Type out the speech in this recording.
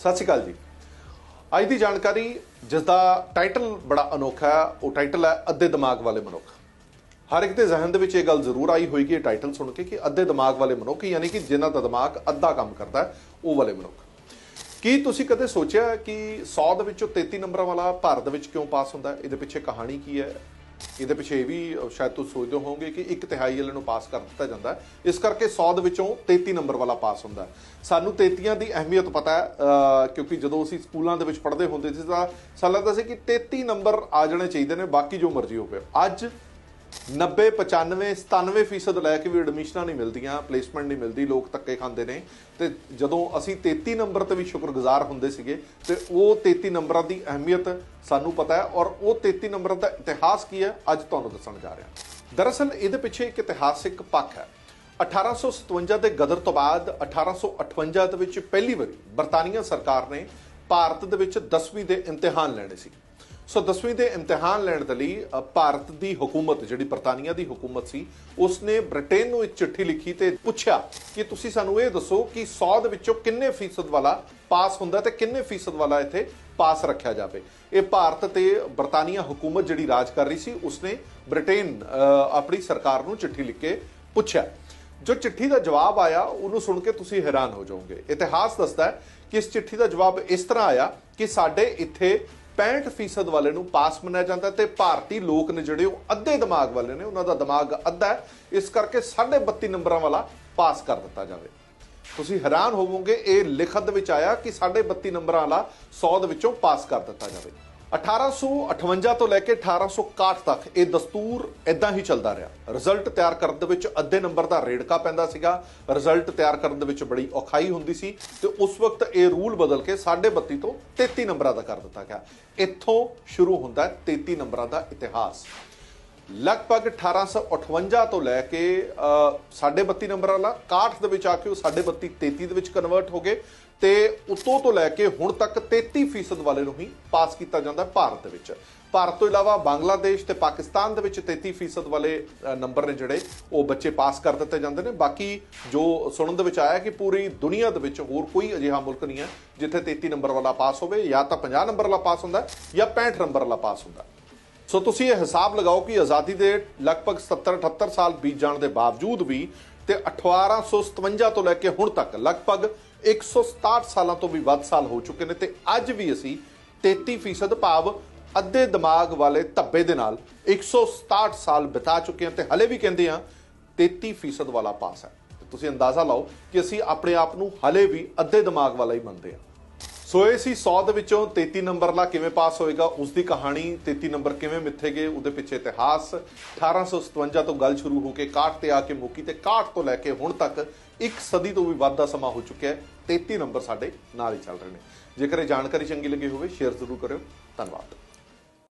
ਸਤਿ ਸ਼੍ਰੀ ਅਕਾਲ ਜੀ। ਅੱਜ ਦੀ ਜਾਣਕਾਰੀ, ਜਿਸ ਦਾ ਟਾਈਟਲ ਬੜਾ ਅਨੋਖਾ ਹੈ, ਉਹ ਟਾਈਟਲ ਹੈ ਅੱਧੇ ਦਿਮਾਗ ਵਾਲੇ ਮਨੁੱਖ। ਹਰ ਇੱਕ ਦੇ ਜ਼ਿਹਨ ਦੇ ਵਿੱਚ ਇਹ ਗੱਲ ਜ਼ਰੂਰ ਆਈ ਹੋਏਗੀ ਇਹ ਟਾਈਟਲ ਸੁਣ ਕੇ ਕਿ ਅੱਧੇ ਦਿਮਾਗ ਵਾਲੇ ਮਨੁੱਖ, ਯਾਨੀ ਕਿ ਜਿਨ੍ਹਾਂ ਦਾ ਦਿਮਾਗ ਅੱਧਾ ਕੰਮ ਕਰਦਾ ਹੈ, ਉਹ ਵਾਲੇ ਮਨੁੱਖ। ਕੀ ਤੁਸੀਂ ਕਦੇ ਸੋਚਿਆ ਕਿ 100 ਦੇ ਵਿੱਚੋਂ 33 ਨੰਬਰਾਂ ਵਾਲਾ ਭਾਰਤ ਵਿੱਚ ਕਿਉਂ ਪਾਸ ਹੁੰਦਾ ਹੈ? ਇਹਦੇ ਪਿੱਛੇ ਕਹਾਣੀ ਕੀ ਹੈ? ਇਹਦੇ ਪਿੱਛੇ ਇਹ ਵੀ ਸ਼ਾਇਦ ਤੁਸੀਂ ਸੋਚਦੇ ਹੋਵੋਗੇ ਕਿ ਇੱਕ ਤਿਹਾਈ ਵਾਲੇ ਨੂੰ ਪਾਸ ਕਰ ਦਿੱਤਾ ਜਾਂਦਾ ਇਸ ਕਰਕੇ 100 ਦੇ ਵਿੱਚੋਂ 33 ਨੰਬਰ ਵਾਲਾ ਪਾਸ ਹੁੰਦਾ ਸਾਨੂੰ 33 ਦੀ ਅਹਿਮੀਅਤ ਪਤਾ ਹੈ ਕਿਉਂਕਿ ਜਦੋਂ ਅਸੀਂ ਸਕੂਲਾਂ ਦੇ ਵਿੱਚ ਪੜ੍ਹਦੇ ਹੁੰਦੇ ਸੀ ਤਾਂ ਸਾਨੂੰ ਲੱਗਦਾ ਸੀ ਕਿ 33 ਨੰਬਰ ਆ ਜਾਣੇ ਚਾਹੀਦੇ ਨੇ, ਬਾਕੀ ਜੋ ਮਰਜ਼ੀ ਹੋਵੇ। ਅੱਜ 90 95 97% ਫੀਸਦ ਲੈ ਕੇ ਵੀ ਐਡਮਿਸ਼ਨਾਂ ਨਹੀਂ ਮਿਲਦੀਆਂ ਪਲੇਸਮੈਂਟ ਨਹੀਂ ਮਿਲਦੀ, ਲੋਕ ਧੱਕੇ ਖਾਂਦੇ ਨੇ। ਤੇ ਜਦੋਂ ਅਸੀਂ 33 ਨੰਬਰ ਤੇ ਵੀ ਸ਼ੁਕਰਗੁਜ਼ਾਰ ਹੁੰਦੇ ਸੀਗੇ, ਤੇ ਉਹ 33 ਨੰਬਰਾਂ ਦੀ ਅਹਿਮੀਅਤ ਸਾਨੂੰ ਪਤਾ ਹੈ ਔਰ ਉਹ 33 ਨੰਬਰਾਂ ਦਾ ਇਤਿਹਾਸ ਕੀ ਹੈ, ਅੱਜ ਤੁਹਾਨੂੰ ਦੱਸਣ ਜਾ ਰਿਹਾ। ਦਰਅਸਲ ਇਹਦੇ ਪਿੱਛੇ ਇੱਕ ਇਤਿਹਾਸਿਕ ਪੱਖ ਹੈ। 1857 ਦੇ ਗਦਰ ਤੋਂ ਬਾਅਦ 1858 ਦੇ ਵਿੱਚ ਪਹਿਲੀ ਵਾਰੀ ਬਰਤਾਨੀਆ ਸਰਕਾਰ ਨੇ ਭਾਰਤ ਦੇ ਵਿੱਚ 10ਵੀਂ ਦੇ ਇਮਤਿਹਾਨ ਲੈਣੇ ਸੀ। ਸੋ 10ਵੀਂ ਦੇ ਇਮਤਿਹਾਨ ਲੈਣ ਦੇ ਲਈ ਭਾਰਤ ਦੀ ਹਕੂਮਤ, ਜਿਹੜੀ ਬਰਤਾਨੀਆ ਦੀ ਹਕੂਮਤ ਸੀ, ਉਸਨੇ ਬ੍ਰਿਟੇਨ ਨੂੰ ਇੱਕ ਚਿੱਠੀ ਲਿਖੀ ਤੇ ਪੁੱਛਿਆ ਕਿ ਤੁਸੀਂ ਸਾਨੂੰ ਇਹ ਦੱਸੋ ਕਿ 100 ਦੇ ਵਿੱਚੋਂ ਕਿੰਨੇ ਫੀਸਦ ਵਾਲਾ ਪਾਸ ਹੁੰਦਾ ਤੇ ਕਿੰਨੇ ਫੀਸਦ ਵਾਲਾ ਇੱਥੇ ਪਾਸ ਰੱਖਿਆ ਜਾਵੇ। ਇਹ ਭਾਰਤ ਤੇ ਬਰਤਾਨੀਆ ਹਕੂਮਤ ਜਿਹੜੀ ਰਾਜ ਕਰ ਰਹੀ ਸੀ, ਉਸਨੇ ਬ੍ਰਿਟੇਨ ਆਪਣੀ ਸਰਕਾਰ ਨੂੰ ਚਿੱਠੀ ਲਿਖ ਕੇ ਪੁੱਛਿਆ। ਜੋ ਚਿੱਠੀ ਦਾ ਜਵਾਬ ਆਇਆ, ਉਹਨੂੰ ਸੁਣ ਕੇ ਤੁਸੀਂ ਹੈਰਾਨ ਹੋ ਜਾਓਗੇ। ਇਤਿਹਾਸ ਦੱਸਦਾ ਹੈ ਕਿ ਇਸ ਚਿੱਠੀ ਦਾ ਜਵਾਬ ਇਸ ਤਰ੍ਹਾਂ ਆਇਆ ਕਿ ਸਾਡੇ ਇੱਥੇ 65% ਵਾਲੇ ਨੂੰ ਪਾਸ ਮੰਨਿਆ ਜਾਂਦਾ ਤੇ ਭਾਰਤੀ ਲੋਕ ਨੇ ਜਿਹੜੇ ਉਹ ਅੱਧੇ ਦਿਮਾਗ ਵਾਲੇ ਨੇ, ਉਹਨਾਂ ਦਾ ਦਿਮਾਗ ਅੱਧਾ ਹੈ। ਇਸ ਕਰਕੇ 32.5 ਨੰਬਰਾਂ ਵਾਲਾ ਪਾਸ ਕਰ ਦਿੱਤਾ ਜਾਵੇ। ਤੁਸੀਂ ਹੈਰਾਨ ਹੋਵੋਗੇ, ਇਹ ਲਿਖਤ ਦੇ ਵਿੱਚ ਆਇਆ ਕਿ 32.5 ਨੰਬਰਾਂ ਵਾਲਾ 100 ਦੇ ਵਿੱਚੋਂ ਪਾਸ ਕਰ ਦਿੱਤਾ ਜਾਵੇ। 1858 ਤੋਂ ਲੈ ਕੇ 1861 ਤੱਕ ਇਹ ਦਸਤੂਰ ਇਦਾਂ ਹੀ ਚੱਲਦਾ ਰਿਹਾ। ਰਿਜ਼ਲਟ ਤਿਆਰ ਕਰਨ ਦੇ ਵਿੱਚ ਅੱਧੇ ਨੰਬਰ ਦਾ ਰੇੜਕਾ ਪੈਂਦਾ ਸੀਗਾ। ਰਿਜ਼ਲਟ ਤਿਆਰ ਕਰਨ ਦੇ ਵਿੱਚ ਬੜੀ ਔਖਾਈ ਹੁੰਦੀ ਸੀ ਤੇ ਉਸ ਵਕਤ ਇਹ ਰੂਲ ਬਦਲ ਕੇ 32.5 ਤੋਂ 33 ਨੰਬਰਾਂ ਦਾ ਕਰ ਦਿੱਤਾ ਗਿਆ। ਇੱਥੋਂ ਸ਼ੁਰੂ ਹੁੰਦਾ ਹੈ 33 ਨੰਬਰਾਂ ਦਾ ਇਤਿਹਾਸ। ਲਗਭਗ 1858 ਤੋਂ ਲੈ ਕੇ ਅ, 32 ਨੰਬਰ ਵਾਲਾ 61 ਦੇ ਵਿੱਚ ਆ ਕੇ ਉਹ 32 33 ਦੇ ਵਿੱਚ ਕਨਵਰਟ ਹੋ ਗਏ ਤੇ ਉਤੋਂ ਤੋਂ ਲੈ ਕੇ ਹੁਣ ਤੱਕ 33% ਵਾਲੇ ਨੂੰ ਹੀ ਪਾਸ ਕੀਤਾ ਜਾਂਦਾ ਭਾਰਤ ਦੇ ਵਿੱਚ। ਭਾਰਤ ਤੋਂ ਇਲਾਵਾ ਬੰਗਲਾਦੇਸ਼ ਤੇ ਪਾਕਿਸਤਾਨ ਦੇ ਵਿੱਚ 33% ਵਾਲੇ ਨੰਬਰ ਨੇ ਜਿਹੜੇ ਉਹ ਬੱਚੇ ਪਾਸ ਕਰ ਦਿੱਤੇ ਜਾਂਦੇ ਨੇ। ਬਾਕੀ ਜੋ ਸੁਣਨ ਦੇ ਵਿੱਚ ਆਇਆ ਕਿ ਪੂਰੀ ਦੁਨੀਆ ਦੇ ਵਿੱਚ ਹੋਰ ਕੋਈ ਅਜਿਹਾ ਮੁਲਕ ਨਹੀਂ ਹੈ ਜਿੱਥੇ 33 ਨੰਬਰ ਵਾਲਾ ਪਾਸ ਹੋਵੇ ਜਾਂ ਤਾਂ 50 ਨੰਬਰ ਵਾਲਾ ਪਾਸ ਹੁੰਦਾ ਜਾਂ 65 ਨੰਬਰ ਵਾਲਾ ਪਾਸ ਹੁੰਦਾ ਸੋ ਤੁਸੀਂ ਇਹ ਹਿਸਾਬ ਲਗਾਓ ਕਿ ਆਜ਼ਾਦੀ ਦੇ ਲਗਭਗ 70 78 ਸਾਲ ਬੀਤ ਜਾਣ ਦੇ ਬਾਵਜੂਦ ਵੀ ਤੇ 1857 ਤੋਂ ਲੈ ਕੇ ਹੁਣ ਤੱਕ ਲਗਭਗ 167 ਸਾਲਾਂ ਤੋਂ ਵੀ ਵੱਧ ਸਾਲ ਹੋ ਚੁੱਕੇ ਨੇ ਤੇ ਅੱਜ ਵੀ ਅਸੀਂ 33% ਭਾਵ ਅੱਧੇ ਦਿਮਾਗ ਵਾਲੇ ਧੱਬੇ ਦੇ ਨਾਲ 167 ਸਾਲ ਬਿਤਾ ਚੁੱਕੇ ਹਾਂ ਤੇ ਹਲੇ ਵੀ ਕਹਿੰਦੇ ਆ 33% ਵਾਲਾ ਪਾਸ ਹੈ। ਤੁਸੀਂ ਅੰਦਾਜ਼ਾ ਲਾਓ ਕਿ ਅਸੀਂ ਆਪਣੇ ਆਪ ਨੂੰ ਹਲੇ ਵੀ ਅੱਧੇ ਦਿਮਾਗ ਵਾਲਾ ਹੀ ਮੰਨਦੇ ਹਾਂ। ਸੋ ਇਹ ਸੀ 100 ਦੇ ਵਿੱਚੋਂ 33 ਨੰਬਰ ਲਾ ਕਿਵੇਂ ਪਾਸ ਹੋਏਗਾ, ਉਸ ਦੀ ਕਹਾਣੀ 33 ਨੰਬਰ ਕਿਵੇਂ ਮਿੱਥੇ ਗਏ ਉਹਦੇ ਪਿੱਛੇ ਇਤਿਹਾਸ। 1857 ਤੋਂ ਗੱਲ ਸ਼ੁਰੂ ਹੋ ਕੇ 61 ਤੇ ਆ ਕੇ ਮੁੱਕੀ ਤੇ 61 ਤੋਂ ਲੈ ਕੇ ਹੁਣ ਤੱਕ ਇੱਕ ਸਦੀ ਤੋਂ ਵੀ ਵੱਧ ਦਾ ਸਮਾਂ ਹੋ ਚੁੱਕਿਆ ਹੈ। 33 ਨੰਬਰ ਸਾਡੇ ਨਾਲ ਹੀ ਚੱਲ ਰਹੇ ਨੇ। ਜੇਕਰ ਇਹ ਜਾਣਕਾਰੀ ਚੰਗੀ ਲੱਗੀ ਹੋਵੇ, ਸ਼ੇਅਰ ਜ਼ਰੂਰ ਕਰਿਓ। ਧੰਨਵਾਦ।